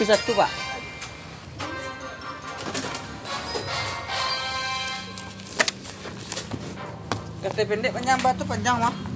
Kopi satu pak. Kata pendek penyambat tuh panjang mah.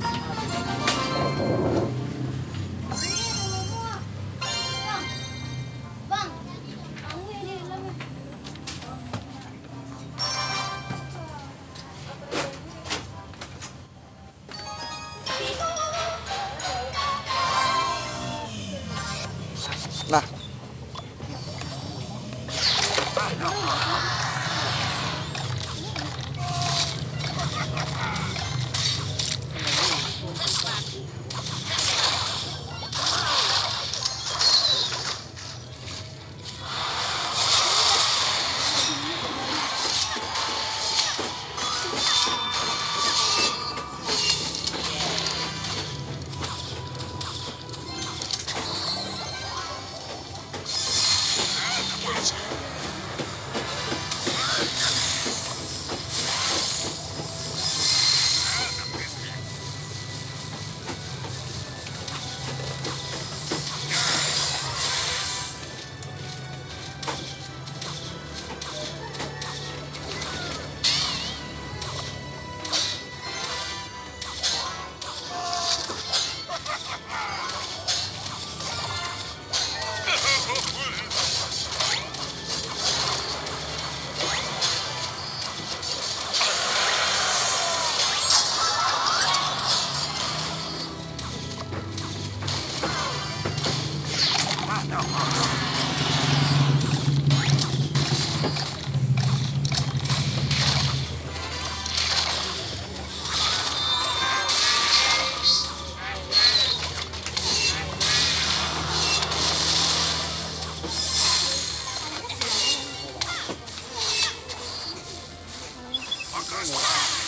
Wow.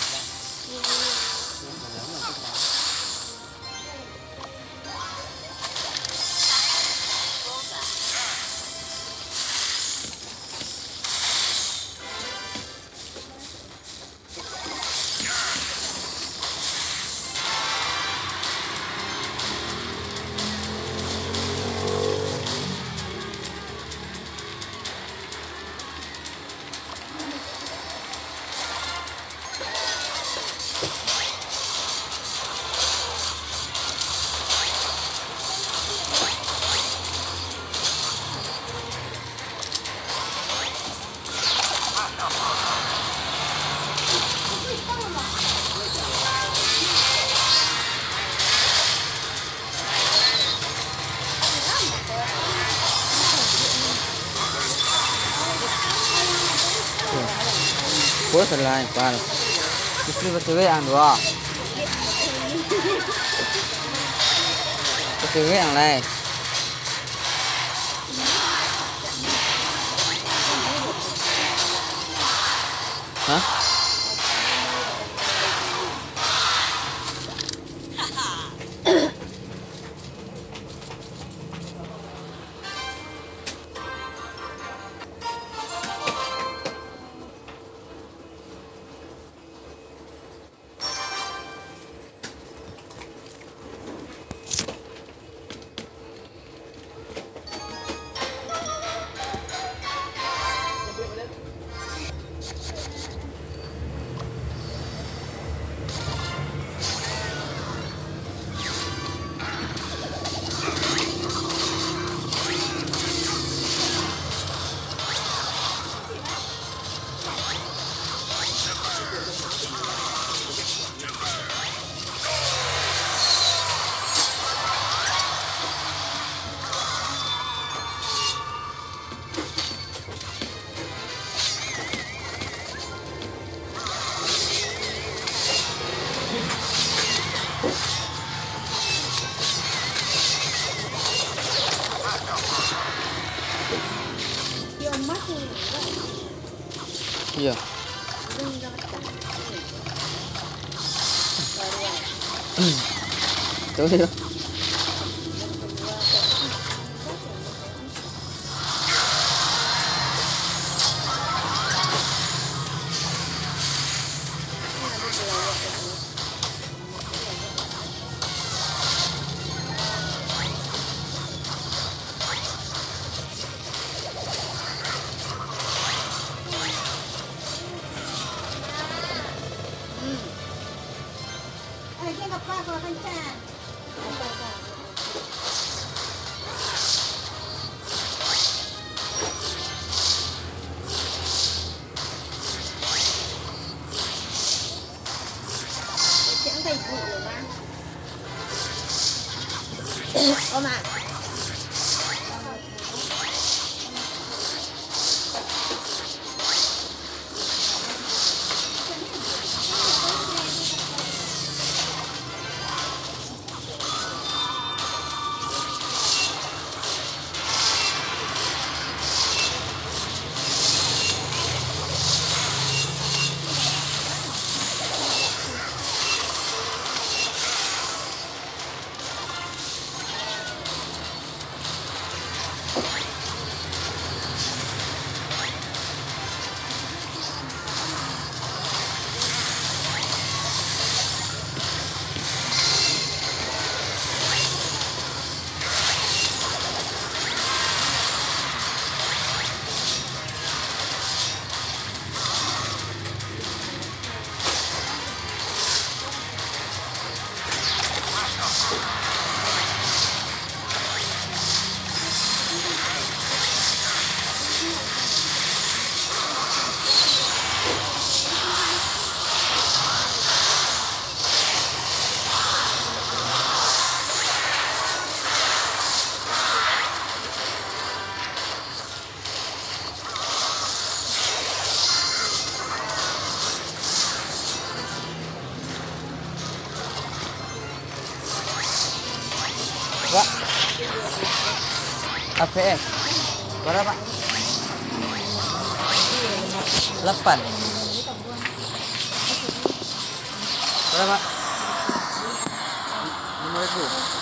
pura selai pal. Istri bertewe yang dua. Bertewe yang lain. Hah? Tuh ya. Eh, dia nggak apa kalau APS. Berapa? 8. Berapa? 5000.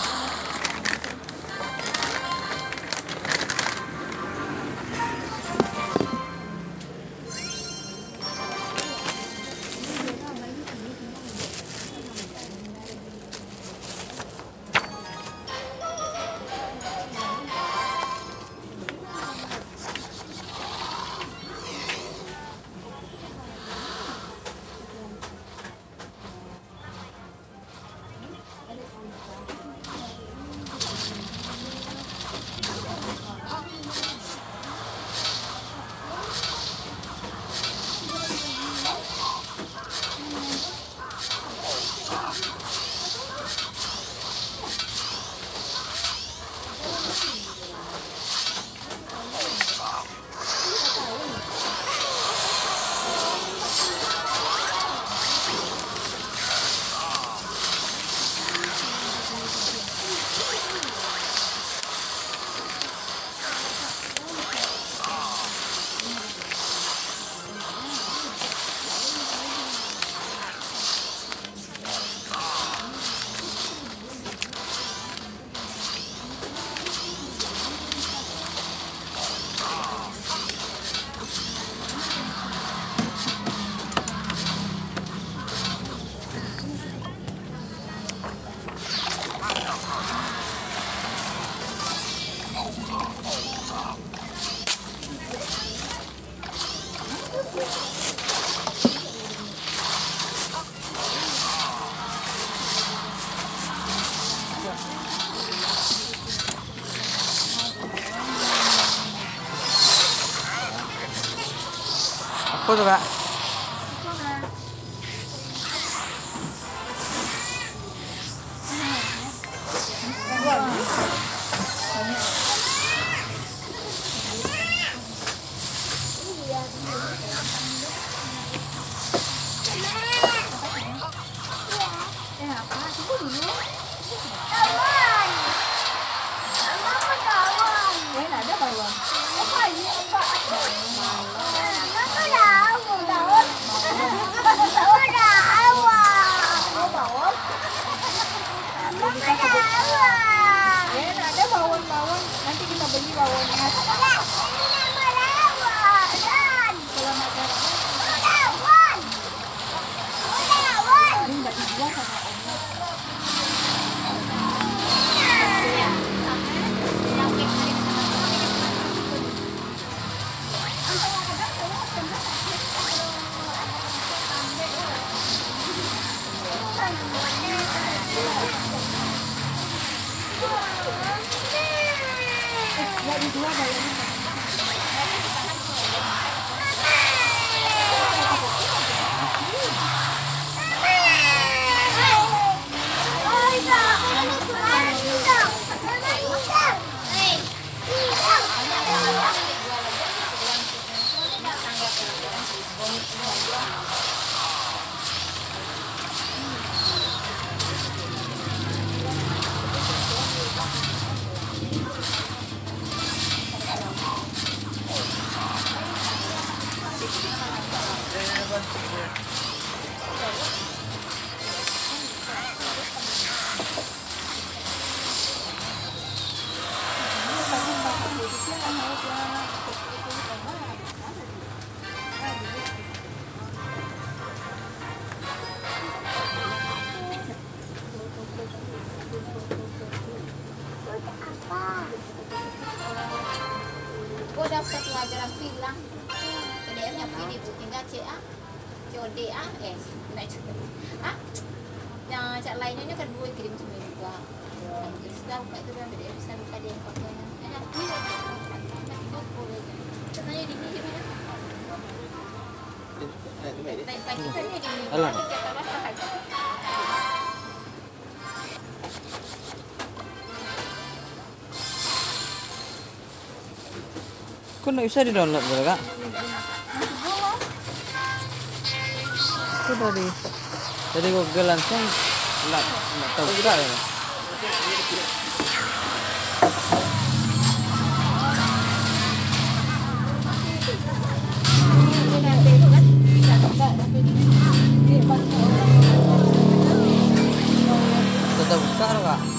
Aku tuh, Kak. Gue dapat pelajaran bilang PDF-nya begini bu, tinggal ah COD ah, eh naik ah yang cek lainnya kan gue kirim semua juga sudah buka itu kan PDF bisa buka dia katanya di sini mana tadi kan di Alah. apa Kok nggak bisa di-download boleh kak? Aku dari dari Google langsung nggak nggak tahu juga ya. Tetap buka loh kak. Enggak.